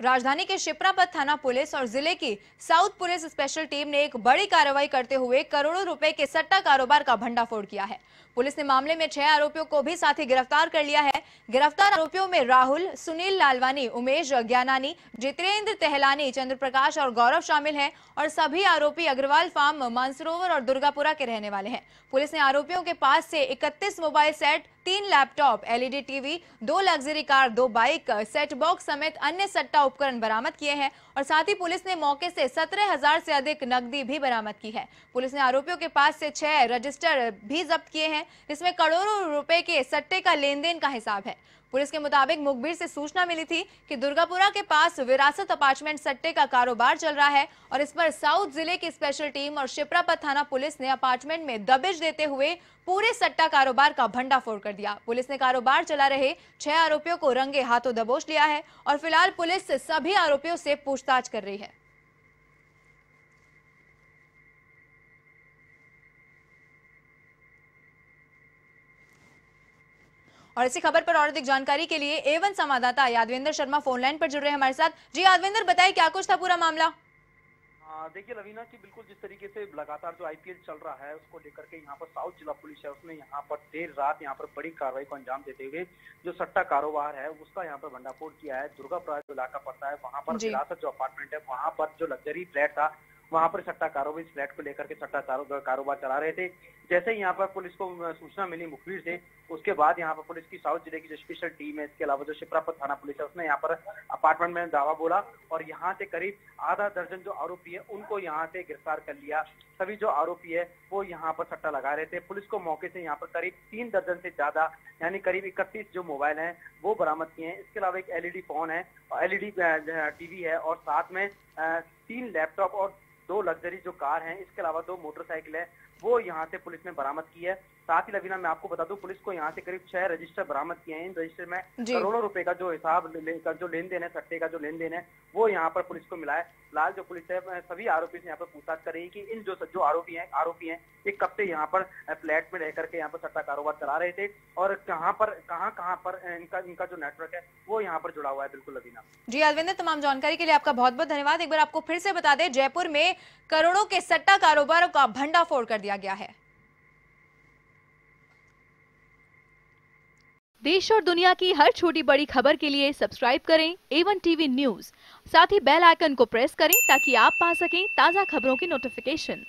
राजधानी के शिप्रापत थाना पुलिस और ज़िले की साउथ पुलिस स्पेशल टीम ने एक बड़ी कार्रवाई करते हुए करोड़ों रुपए के सट्टा कारोबार का भंडाफोड़ किया है। पुलिस ने मामले में छह आरोपियों को भी साथ ही गिरफ़्तार कर लिया है। गिरफ़्तार आरोपियों में राहुल, सुनील लालवानी, उमेश ज्ञानानी, जितेंद्र तेहलानी चंद्र प्रकाश और गौरव शामिल हैं और सभी आरोपी अग्रवाल फार्म, मानसरोवर और दुर्गापुरा के रहने वाले हैं। पुलिस ने आरोपियों के पास से 31 मोबाइल सेट, तीन लैपटॉप, एलईडी टीवी, दो लग्जरी कार, दो बाइक, सेट बॉक्स समेत अन्य सट्टा उपकरण बरामद किए हैं और साथ ही पुलिस ने मौके से सत्रह हज़ार से अधिक नकदी भी बरामद की है। पुलिस ने आरोपियों के पास से छह रजिस्टर भी जब्त किए हैं। जिसमें करोड़ों रुपए के सट्टे का लेन देन का हिसाब है। पुलिस के मुताबिक मुखबिर से सूचना मिली थी कि दुर्गापुरा के पास विरासत अपार्टमेंट सट्टे का कारोबार चल रहा है और इस पर साउथ ज़िले की स्पेशल टीम और शिप्रापत थाना पुलिस ने अपार्टमेंट में दबिश देते हुए पूरे सट्टा कारोबार का भंडाफोड़ कर दिया। पुलिस ने कारोबार चला रहे छह आरोपियों को रंगे हाथों दबोच लिया है और फ़िलहाल पुलिस सभी आरोपियों से पूछताछ कर रही है। और इसी खबर पर और अधिक जानकारी के लिए एवन संवाददाता यादवेंद्र शर्मा फ़ोन लाइन पर जुड़ रहे हैं हमारे साथ। जी यादवेंद्र बताए क्या कुछ था पूरा मामला? देखिए लवीना की बिल्कुल जिस तरीके से लगातार जो आईपीएल चल रहा है उसको लेकर के यहाँ पर साउथ जिला पुलिस है उसने यहाँ पर देर रात यहाँ पर बड़ी कार्रवाई को अंजाम देते हुए जो सट्टा कारोबार है उसका यहाँ पर भंडाफोड़ किया है। दुर्गापुरा जो इलाका पड़ता है वहाँ पर विरासत जो अपार्टमेंट है वहाँ पर जो लग्जरी फ्लैट था वहाँ पर सट्टा कारोबार इस फ्लैट को लेकर के सट्टा कारोबार चला रहे थे। जैसे ही यहाँ पर पुलिस को सूचना मिली, मुखबिर से उसके बाद यहाँ पर पुलिस की, साउथ ज़िले की जो स्पेशल टीम है, इसके अलावा जो शिप्रापत थाना पुलिस है, उसने यहाँ पर अपार्टमेंट में दावा बोला और यहाँ से करीब आधा दर्जन जो आरोपी है, उनको यहाँ से गिरफ़्तार कर लिया। सभी जो आरोपी है, वो यहाँ पर सट्टा लगा रहे थे। पुलिस को मौके से यहाँ पर करीब तीन दर्जन से ज़्यादा, यानी करीब इकतीस जो मोबाइल है, वो बरामद किए हैं। इसके अलावा एक एलईडी फ़ोन है एलईडी टीवी है, और साथ में तीन लैपटॉप और दो लग्जरी जो कार हैं इसके अलावा दो मोटरसाइकिल है वो यहाँ से पुलिस ने बरामद की है। साथ ही लवीना मैं आपको बता दूँ पुलिस को यहाँ से करीब छह रजिस्टर बरामद किए हैं। इन रजिस्टर में करोड़ों रुपए का जो हिसाब का जो लेन देन है सट्टे का जो लेन देन है वो यहाँ पर पुलिस को मिला है। फ़िलहाल जो पुलिस है सभी आरोपी से यहाँ पर पूछताछ कर रही है कि इन जो जो आरोपी हैं आरोपी हैं ये कब से यहाँ पर फ्लैट में रह करके यहाँ पर सट्टा कारोबार चला रहे थे और कहाँ पर कहाँ कहाँ पर इनका इनका जो नेटवर्क है वो यहाँ पर जुड़ा हुआ है। बिल्कुल लवीना। जी अलविंदर तमाम जानकारी के लिए आपका बहुत बहुत धन्यवाद। एक बार आपको फिर से बता दें जयपुर में करोड़ों के सट्टा कारोबारों का भंडाफोड़ कर दिया गया है। देश और दुनिया की हर छोटी बड़ी खबर के लिए सब्सक्राइब करें एवन टीवी न्यूज़ साथ ही बेल आइकन को प्रेस करें ताकि आप पा सकें ताज़ा खबरों की नोटिफिकेशन